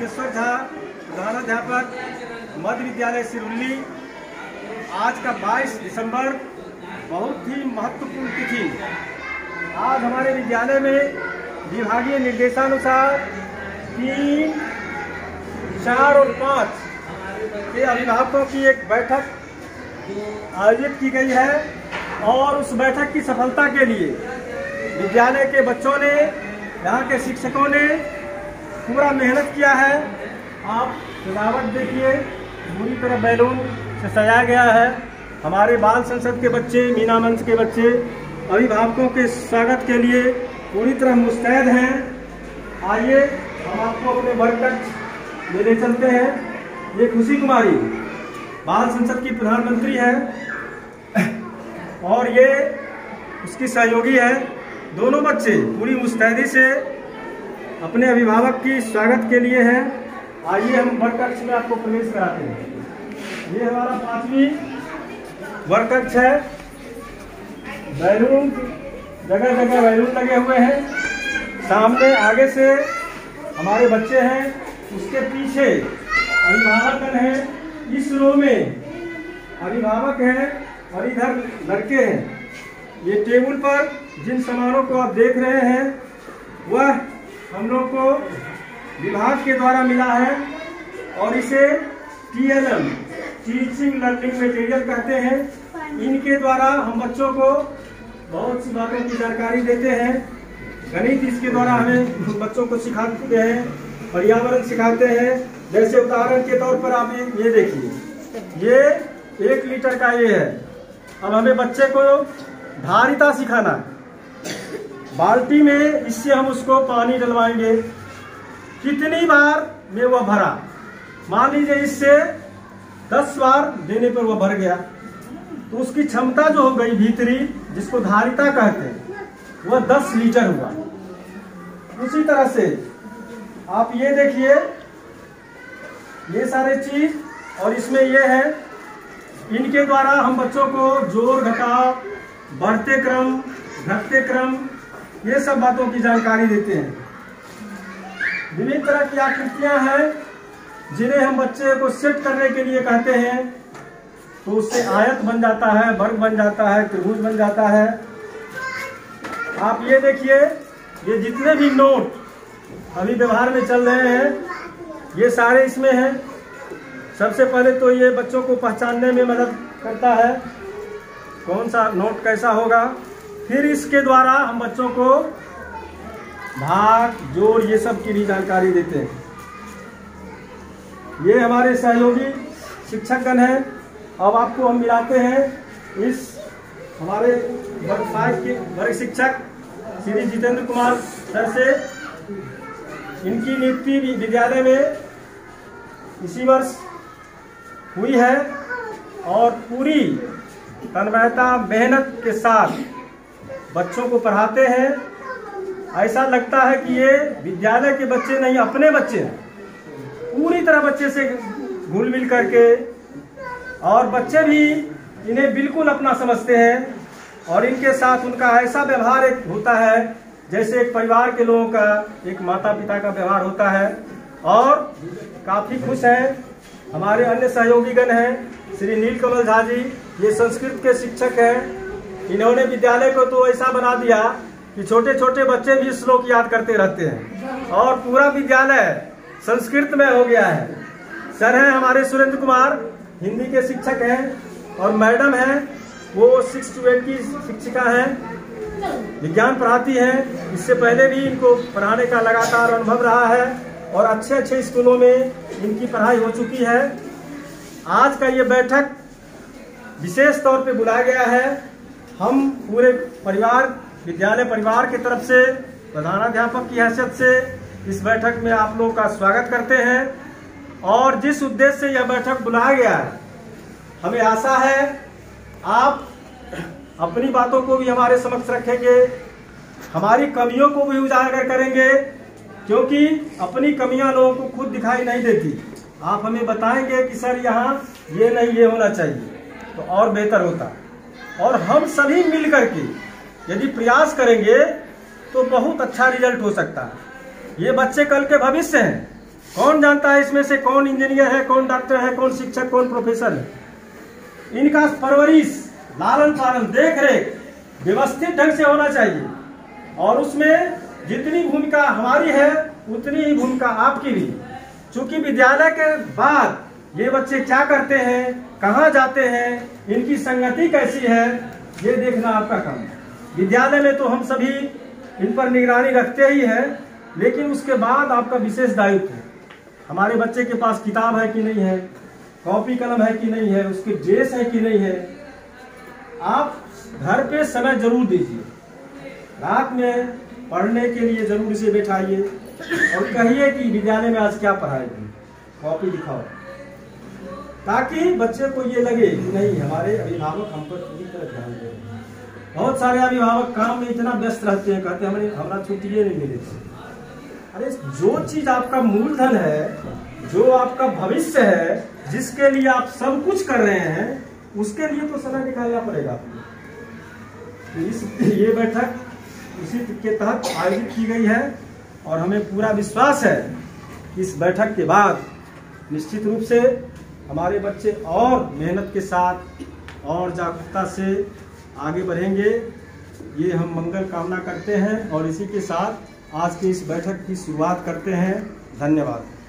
सिद्धेश्वर झा प्रधानाध्यापक मध्य विद्यालय सिरुल्ली आज का 22 दिसंबर बहुत ही महत्वपूर्ण तिथि। आज हमारे विद्यालय में विभागीय निर्देशानुसार तीन, चार और पाँच के अभिभावकों की एक बैठक आयोजित की गई है और उस बैठक की सफलता के लिए विद्यालय के बच्चों ने, यहाँ के शिक्षकों ने पूरा मेहनत किया है। आप सजावट देखिए, पूरी तरह बैलून से सजाया गया है। हमारे बाल संसद के बच्चे, मीना मंच के बच्चे, अभिभावकों के स्वागत के लिए पूरी तरह मुस्तैद हैं। आइए, हम आपको अपने वर्ग कक्ष में ले चलते हैं। ये खुशी कुमारी, बाल संसद की प्रधानमंत्री है। और ये उसकी सहयोगी है। दोनों बच्चे पूरी मुस्तैदी से अपने अभिभावक की स्वागत के लिए हैं। आइए हम वर्ग कक्ष में आपको प्रवेश कराते हैं। ये हमारा पांचवी वर्ग कक्ष है। बैलून, जगह जगह बैलून लगे हुए हैं। सामने आगे से हमारे बच्चे हैं। उसके पीछे अभिभावक है। इस रो में अभिभावक हैं और इधर लड़के हैं। ये टेबल पर जिन सामानों को आप देख रहे हैं, वह हम लोग को विभाग के द्वारा मिला है और इसे टीएलएम, टीचिंग लर्निंग मटेरियल कहते हैं। इनके द्वारा हम बच्चों को बहुत सी बातों की जानकारी देते हैं। गणित इसके द्वारा हमें बच्चों को सिखाते हैं, पर्यावरण सिखाते हैं। जैसे उदाहरण के तौर पर आप ये देखिए। ये एक लीटर का ये है। अब हमें बच्चे को धारिता सिखाना है। बाल्टी में इससे हम उसको पानी डलवाएँगे। कितनी बार में वह भरा? मान लीजिए इससे दस बार देने पर वह भर गया। तो उसकी क्षमता जो हो गई भीतरी, जिसको धारिता कहते हैं, वह दस लीटर हुआ। उसी तरह से आप ये देखिए, ये सारे चीज़, और इसमें ये है, इनके द्वारा हम बच्चों को ज़ोर घटाव, बढ़ते क्रम, घटते क्रम ये सब बातों की जानकारी देते हैं। विभिन्न तरह की आकृतियाँ हैं, जिन्हें हम बच्चे को सेट करने के लिए कहते हैं। तो उससे आयत बन जाता है, वर्ग बन जाता है, त्रिभुज बन जाता है। आप ये देखिए, ये जितने भी नोट अभी व्यवहार में चल रहे हैं, ये सारे इसमें हैं। सबसे पहले तो ये बच्चों को पहचानने में मदद करता है। कौन सा नोट कैसा होगा? फिर इसके द्वारा हम बच्चों को भाग, जोड़, ये सब की भी जानकारी देते हैं। ये हमारे सहयोगी शिक्षकगण हैं। अब आपको हम मिलाते हैं इस हमारे वर्ग फाइव के वर्ग शिक्षक श्री जितेंद्र कुमार सर से। इनकी नियुक्ति विद्यालय में इसी वर्ष हुई है और पूरी तन्मयता, मेहनत के साथ बच्चों को पढ़ाते हैं। ऐसा लगता है कि ये विद्यालय के बच्चे नहीं, अपने बच्चे हैं। पूरी तरह बच्चे से घुल मिल करके और बच्चे भी इन्हें बिल्कुल अपना समझते हैं और इनके साथ उनका ऐसा व्यवहार एक होता है, जैसे एक परिवार के लोगों का, एक माता पिता का व्यवहार होता है। और काफ़ी खुश हैं। हमारे अन्य सहयोगीगण हैं, श्री नीलकमल झा जी, ये संस्कृत के शिक्षक हैं। इन्होंने विद्यालय को तो ऐसा बना दिया कि छोटे छोटे बच्चे भी श्लोक याद करते रहते हैं। और पूरा विद्यालय संस्कृत में हो गया है। सर हैं हमारे सुरेंद्र कुमार, हिंदी के शिक्षक हैं और मैडम हैं, वो सिक्स टू एट की शिक्षिका हैं, विज्ञान पढ़ाती हैं। इससे पहले भी इनको पढ़ाने का लगातार अनुभव रहा है और अच्छे अच्छे स्कूलों में इनकी पढ़ाई हो चुकी है। आज का ये बैठक विशेष तौर पे बुलाया गया है। हम पूरे परिवार, विद्यालय परिवार की तरफ़ से, प्रधानाध्यापक की हैसियत से इस बैठक में आप लोगों का स्वागत करते हैं। और जिस उद्देश्य से यह बैठक बुलाया गया है, हमें आशा है आप अपनी बातों को भी हमारे समक्ष रखेंगे, हमारी कमियों को भी उजागर करेंगे, क्योंकि अपनी कमियाँ लोगों को खुद दिखाई नहीं देती। आप हमें बताएँगे कि, सर, यहाँ ये नहीं, ये होना चाहिए। तो और बेहतर होता। और हम सभी मिल करके यदि प्रयास करेंगे तो बहुत अच्छा रिज़ल्ट हो सकता है। ये बच्चे कल के भविष्य हैं। कौन जानता है इसमें से कौन इंजीनियर है, कौन डॉक्टर है, कौन शिक्षक, कौन प्रोफेसर है इनका परवरिश, लालन पालन देख रेख व्यवस्थित ढंग से होना चाहिए। और उसमें जितनी भूमिका हमारी है, उतनी ही भूमिका आपकी भी। चूँकि विद्यालय के बाद ये बच्चे क्या करते हैं? कहाँ जाते हैं? इनकी संगति कैसी है? ये देखना आपका काम है। विद्यालय में तो हम सभी इन पर निगरानी रखते ही है, लेकिन उसके बाद आपका विशेष दायित्व है। हमारे बच्चे के पास किताब है कि नहीं है? कॉपी कलम है कि नहीं है? उसके ड्रेस है कि नहीं है? आप घर पे समय ज़रूर दीजिए। रात में पढ़ने के लिए ज़रूर इसे बैठाइए और कहिए कि विद्यालय में आज क्या पढ़ाएगी कॉपी दिखाओ। ताकि बच्चे को ये लगे कि नहीं, हमारे अभिभावक हम पर पूरी तरह ध्यान दे बहुत सारे अभिभावक काम में इतना व्यस्त रहते हैं, कहते हैं, हमें, हमारा छुट्टी नहीं मिलेगी अरे, जो चीज़ आपका मूलधन है, जो आपका भविष्य है, जिसके लिए आप सब कुछ कर रहे हैं, उसके लिए तो समय निकालना पड़ेगा तो इस, ये बैठक उसी के तहत आयोजित की गई है और हमें पूरा विश्वास है कि इस बैठक के बाद निश्चित रूप से हमारे बच्चे और मेहनत के साथ और जागरूकता से आगे बढ़ेंगे। ये हम मंगल कामना करते हैं और इसी के साथ आज की इस बैठक की शुरुआत करते हैं। धन्यवाद।